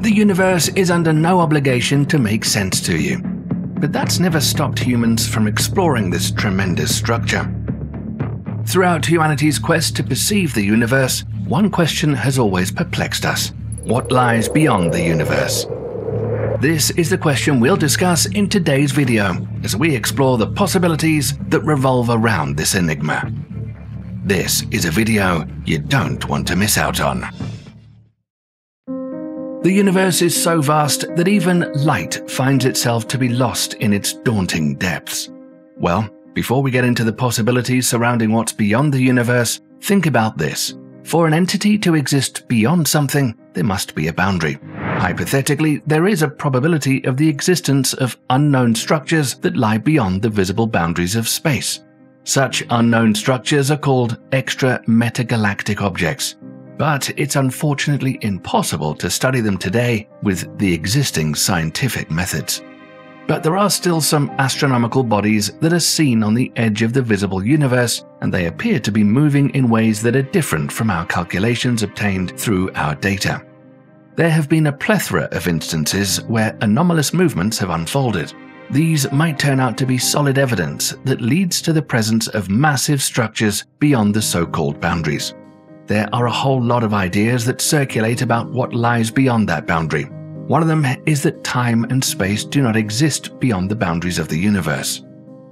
The universe is under no obligation to make sense to you. But that's never stopped humans from exploring this tremendous structure. Throughout humanity's quest to perceive the universe, one question has always perplexed us What lies beyond the universe? This is the question we'll discuss in today's video as we explore the possibilities that revolve around this enigma. This is a video you don't want to miss out on. The universe is so vast that even light finds itself to be lost in its daunting depths. Well, before we get into the possibilities surrounding what's beyond the universe, think about this. For an entity to exist beyond something, there must be a boundary. Hypothetically, there is a probability of the existence of unknown structures that lie beyond the visible boundaries of space. Such unknown structures are called extra metagalactic objects, but it's unfortunately impossible to study them today with the existing scientific methods. But there are still some astronomical bodies that are seen on the edge of the visible universe, and they appear to be moving in ways that are different from our calculations obtained through our data. There have been a plethora of instances where anomalous movements have unfolded. These might turn out to be solid evidence that leads to the presence of massive structures beyond the so called boundaries. There are a whole lot of ideas that circulate about what lies beyond that boundary. One of them is that time and space do not exist beyond the boundaries of the universe.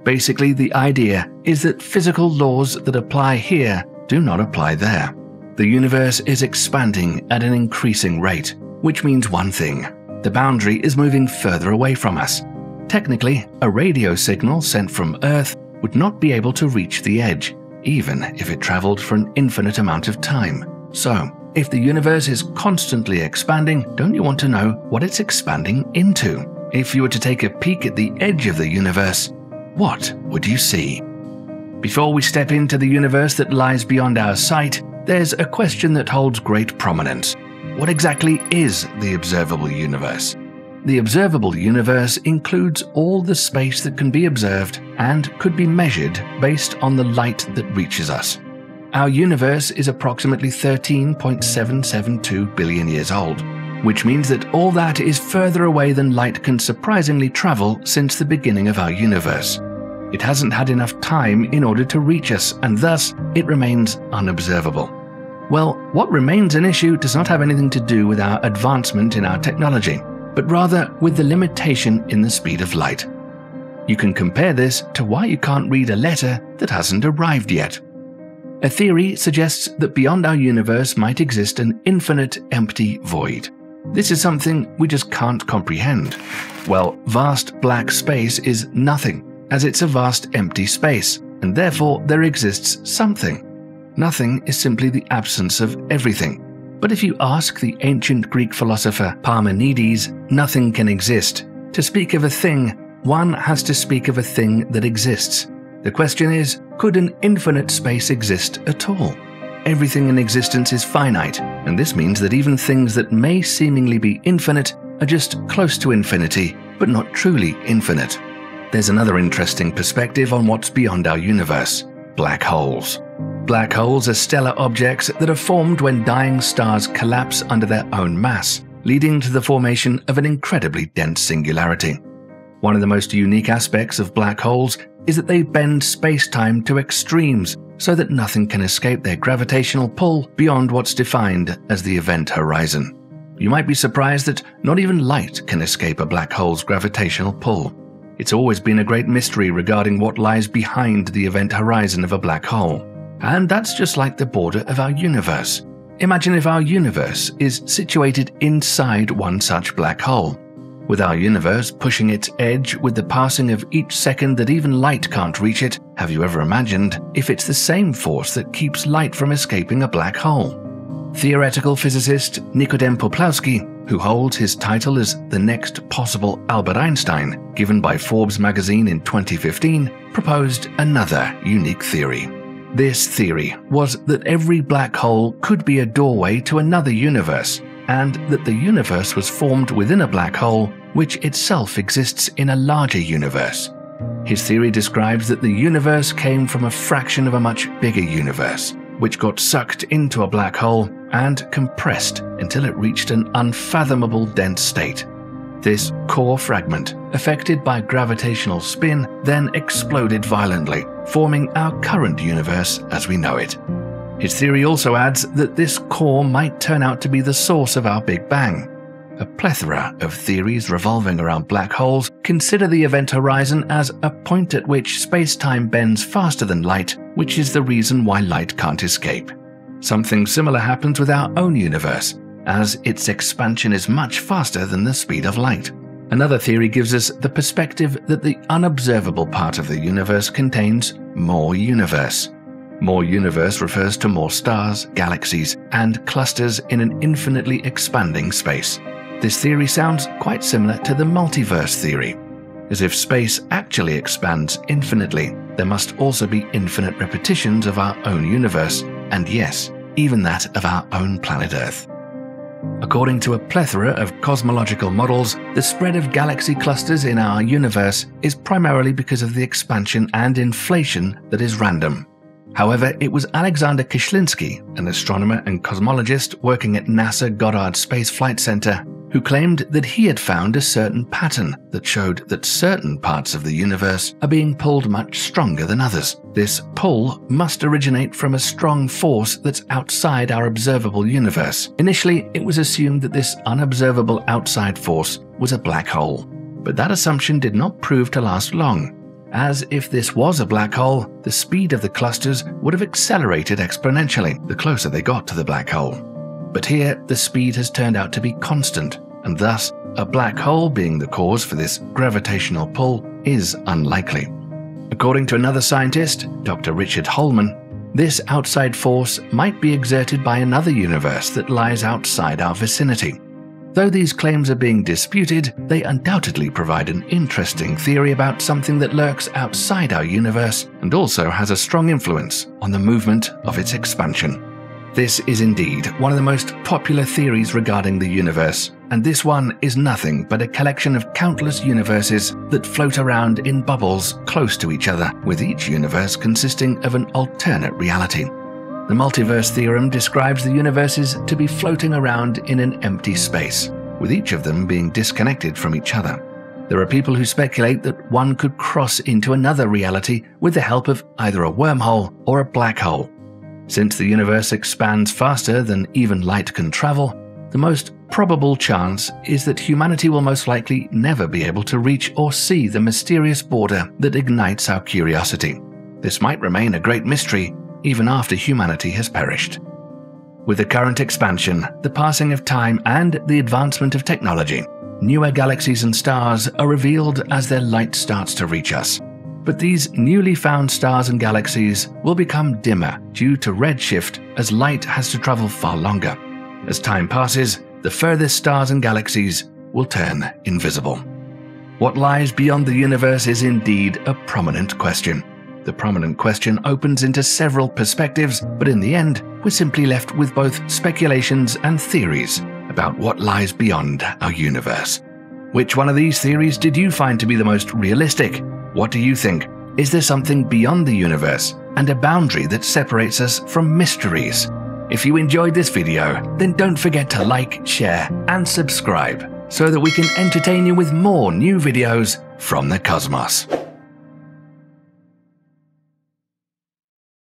Basically, the idea is that physical laws that apply here do not apply there. The universe is expanding at an increasing rate, which means one thing the boundary is moving further away from us. Technically, a radio signal sent from Earth would not be able to reach the edge, even if it traveled for an infinite amount of time. So, if the universe is constantly expanding, don't you want to know what it's expanding into? If you were to take a peek at the edge of the universe, what would you see? Before we step into the universe that lies beyond our sight, there's a question that holds great prominence. What exactly is the observable universe? The observable universe includes all the space that can be observed and could be measured based on the light that reaches us. Our universe is approximately 13.772 billion years old, which means that all that is further away than light can surprisingly travel since the beginning of our universe. It hasn't had enough time in order to reach us, and thus it remains unobservable. Well, what remains an issue does not have anything to do with our advancement in our technology but rather with the limitation in the speed of light. You can compare this to why you can't read a letter that hasn't arrived yet. A theory suggests that beyond our universe might exist an infinite empty void. This is something we just can't comprehend. Well, vast black space is nothing, as it's a vast empty space, and therefore there exists something. Nothing is simply the absence of everything. But if you ask the ancient Greek philosopher Parmenides, nothing can exist. To speak of a thing, one has to speak of a thing that exists. The question is could an infinite space exist at all? Everything in existence is finite, and this means that even things that may seemingly be infinite are just close to infinity, but not truly infinite. There's another interesting perspective on what's beyond our universe black holes. Black holes are stellar objects that are formed when dying stars collapse under their own mass, leading to the formation of an incredibly dense singularity. One of the most unique aspects of black holes is that they bend space time to extremes so that nothing can escape their gravitational pull beyond what's defined as the event horizon. You might be surprised that not even light can escape a black hole's gravitational pull. It's always been a great mystery regarding what lies behind the event horizon of a black hole. And that's just like the border of our universe. Imagine if our universe is situated inside one such black hole. With our universe pushing its edge with the passing of each second that even light can't reach it, have you ever imagined if it's the same force that keeps light from escaping a black hole? Theoretical physicist Nikodem Poplawski, who holds his title as the next possible Albert Einstein, given by Forbes magazine in 2015, proposed another unique theory. This theory was that every black hole could be a doorway to another universe, and that the universe was formed within a black hole, which itself exists in a larger universe. His theory describes that the universe came from a fraction of a much bigger universe, which got sucked into a black hole and compressed until it reached an unfathomable dense state. This core fragment, affected by gravitational spin, then exploded violently, forming our current universe as we know it. His theory also adds that this core might turn out to be the source of our Big Bang. A plethora of theories revolving around black holes consider the event horizon as a point at which space time bends faster than light, which is the reason why light can't escape. Something similar happens with our own universe, as its expansion is much faster than the speed of light. Another theory gives us the perspective that the unobservable part of the universe contains more universe. More universe refers to more stars, galaxies, and clusters in an infinitely expanding space. This theory sounds quite similar to the multiverse theory. As if space actually expands infinitely, there must also be infinite repetitions of our own universe, and yes, even that of our own planet Earth. According to a plethora of cosmological models, the spread of galaxy clusters in our universe is primarily because of the expansion and inflation that is random. However, it was Alexander Kashlinsky, an astronomer and cosmologist working at NASA Goddard Space Flight Center, who claimed that he had found a certain pattern that showed that certain parts of the universe are being pulled much stronger than others. This pull must originate from a strong force that's outside our observable universe. Initially, it was assumed that this unobservable outside force was a black hole. But that assumption did not prove to last long, as if this was a black hole, the speed of the clusters would have accelerated exponentially the closer they got to the black hole. But here, the speed has turned out to be constant, and thus a black hole being the cause for this gravitational pull is unlikely. According to another scientist, Dr. Richard Holman, this outside force might be exerted by another universe that lies outside our vicinity. Though these claims are being disputed, they undoubtedly provide an interesting theory about something that lurks outside our universe and also has a strong influence on the movement of its expansion. This is indeed one of the most popular theories regarding the universe, and this one is nothing but a collection of countless universes that float around in bubbles close to each other, with each universe consisting of an alternate reality. The multiverse theorem describes the universes to be floating around in an empty space, with each of them being disconnected from each other. There are people who speculate that one could cross into another reality with the help of either a wormhole or a black hole, since the universe expands faster than even light can travel, the most probable chance is that humanity will most likely never be able to reach or see the mysterious border that ignites our curiosity. This might remain a great mystery even after humanity has perished. With the current expansion, the passing of time, and the advancement of technology, newer galaxies and stars are revealed as their light starts to reach us. But these newly found stars and galaxies will become dimmer due to redshift as light has to travel far longer. As time passes, the furthest stars and galaxies will turn invisible. What lies beyond the universe is indeed a prominent question. The prominent question opens into several perspectives, but in the end, we're simply left with both speculations and theories about what lies beyond our universe. Which one of these theories did you find to be the most realistic? What do you think? Is there something beyond the universe and a boundary that separates us from mysteries? If you enjoyed this video, then don't forget to like, share, and subscribe so that we can entertain you with more new videos from the cosmos.